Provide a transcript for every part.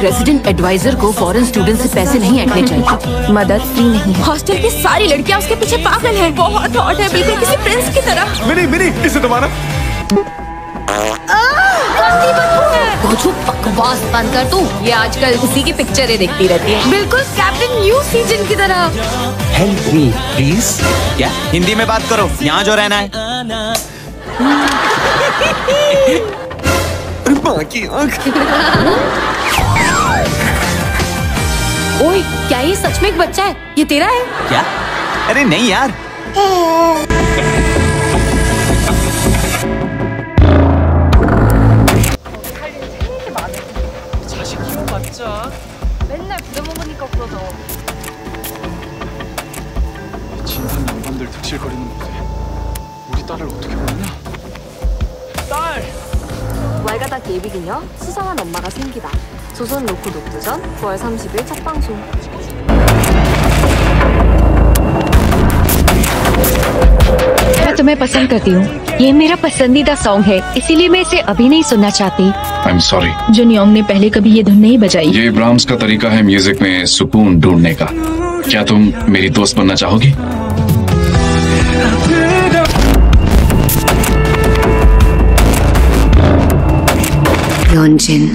एक resident adviser को foreign student से पैसे नहीं ऐंठने चाहिए। मदद फ्री नहीं है। हॉस्टल की सारी लड़कियाँ उसके पीछे पागल हैं। बहुत हॉट है बिल्कुल किसी प्रिंस की तरह। मिनी मिनी इसे तुम्हारा वो बकवास बंद कर तू ये आजकल उसी की पिक्चरें देखती रहती है। बिल्कुल कैप्टन न्यू सीज़न की तरह। हेल्प मी प्लीज़ क्या? हिंदी में बात करो यहाँ जो रहना है। बाकी सच में एक बच्चा है ये तेरा है क्या अरे नहीं यार 진단 양반들 득실거리는 곳에 우리 딸을 어떻게 보느냐? 딸! 왈가다 예비기념 수상한 엄마가 생기다 조선 로코 녹두전 9월 30일 첫 방송 तुम्हें पसंद करती हूँ। ये मेरा पसंदीदा सॉन्ग है इसीलिए मैं इसे अभी नहीं सुनना चाहती। I am sorry Jun Young ने पहले कभी ये धुन नहीं बजाई। ये ब्राह्म्स का तरीका है म्यूज़िक में सुकून ढूँढने का। क्या तुम मेरी दोस्त बनना चाहोगी? योनजिन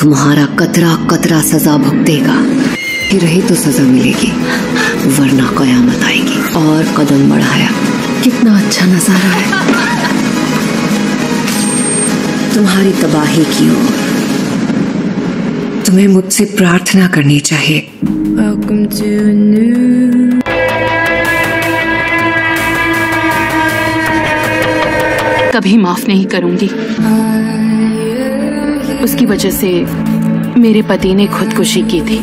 तुम्हारा कतरा कतरा सजा भुगतेगा। कि रही तो सजा मिलेगी वरना कयामत आएगी और कदम बढ़ाया। कितना अच्छा नज़ारा है। तुम्हारी तबाही की ओर तुम्हें मुझसे प्रार्थना करनी चाहिए। कभी माफ़ नहीं करूँगी। उसकी वजह से मेरे पति ने खुदकुशी की थी।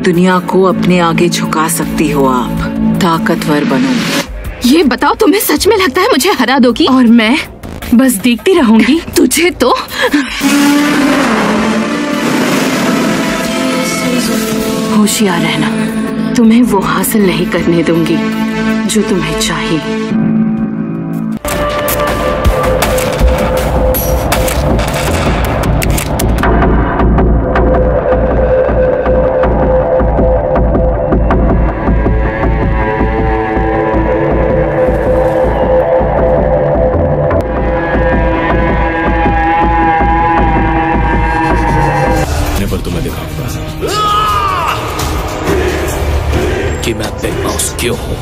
दुनिया को अपने आगे झुका सकती हो आप। ताकतवर बनो। ये बताओ तुम्हें सच में लगता है मुझे हरा दोगी? और मैं बस देखती रहूँगी। तुझे तो। होशियार रहना। तुम्हें वो हासिल नहीं करने दूँगी, जो तुम्हें चाहिए। कि मैं बिग बॉस क्यों हूँ?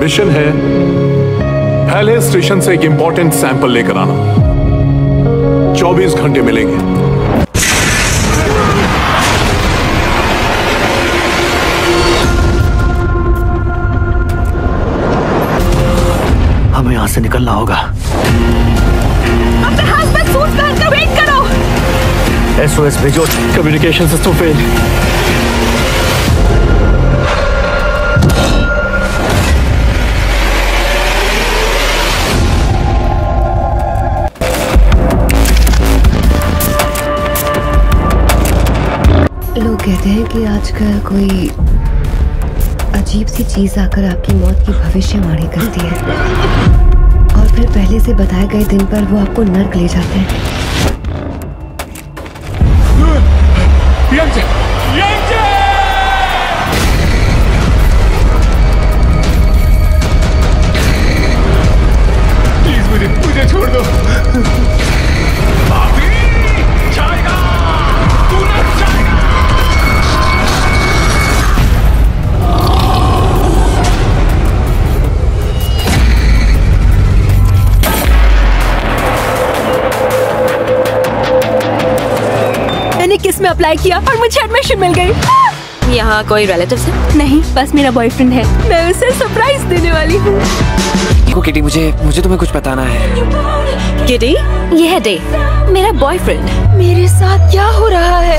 मिशन है पहले स्टेशन से एक इंपॉर्टेंट सैंपल लेकर आना। 24 घंटे मिलेंगे। हमें यहाँ से निकलना होगा। अपने हस्बैंड सूट पहन कर। वेट करो एसओएस भेजो कम्युनिकेशन सिस्टम फेल लोग कहते हैं कि आजकल कोई अजीब सी चीज़ आकर आपकी मौत की भविष्यवाणी करती है। फिर पहले से बताए गए दिन पर वो आपको नर्क ले जाते हैं। में अप्लाई किया और मुझे एडमिशन मिल गई। यहाँ कोई रिलेटिव है? नहीं बस मेरा बॉयफ्रेंड है। मैं उसे सरप्राइज़ देने वाली हूँ। किटी मुझे मुझे तुम्हें कुछ बताना है। किटी ये है डे मेरा बॉयफ्रेंड मेरे साथ क्या हो रहा है?